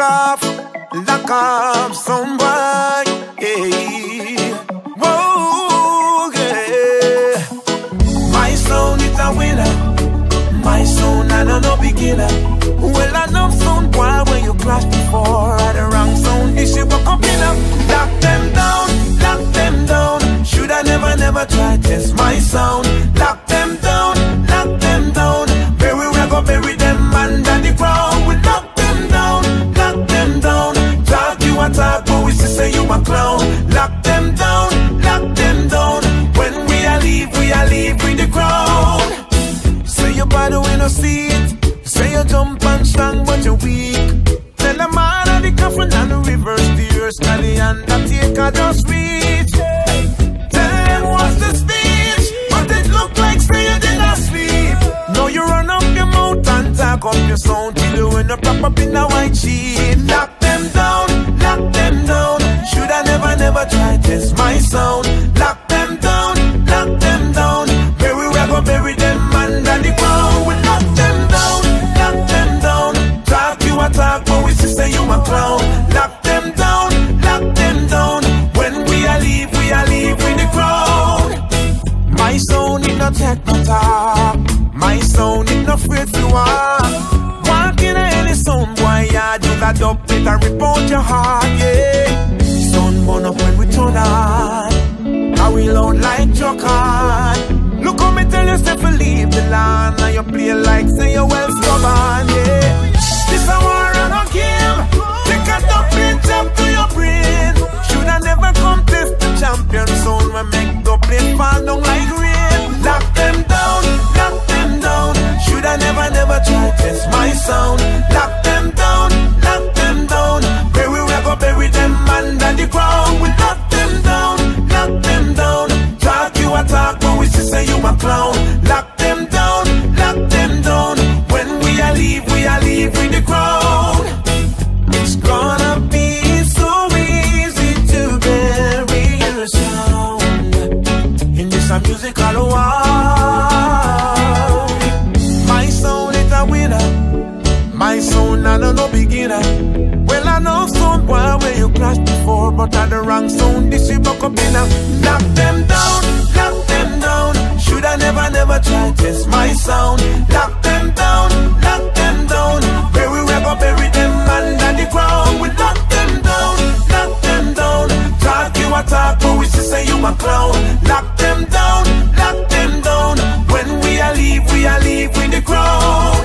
off, lock off, somebody. Yeah. Whoa, yeah. My sound is a winner. My sound, I know beginner. Well, I know sound boy when you crash before. I the wrong sound, this shit walk up in Lock them down, lock them down. Should I never, never try test my sound? A clown. Lock them down, lock them down. When we are leave, we a leave with the crowd. Say your body we no see it. Say you jump and strong, but you're weak. Tell them all of the coffin and the reverse tears. Cause the undertaker just reach. Tell them what's the speech. But it look like say you did not sleep. Now you run up your mouth and talk up your sound till you end up up in a white sheet. Lock you a clown. Lock them down, lock them down. When we are leave, we are leave with the crowd. My sound in no take no talk. My sound it no afraid to walk. Walk in a any sound boy yard, you got up it and rip out your heart, yeah. Try my sound? Lock them down, lock them down. Bury we go bury them under the ground. We lock them down, lock them down. Talk you a talk, but we still say you a clown. Lock them down, lock them down. When we a leave, we a leave with the crowd. It's gonna be so easy to bury your sound in this musical world. My sound and I'm no beginner. Well, I know some why where you crashed before, but at the wrong sound, this you buckle up in a. Knock them down, knock them down. Should I never, never try test my sound? Knock them down, knock them down. Where we Bury rebel, bury them under the ground. We knock them down, knock them down. Talk you a talk, but we still say you my clown. Knock them down, knock them down. When we are leave, we are leave with the ground.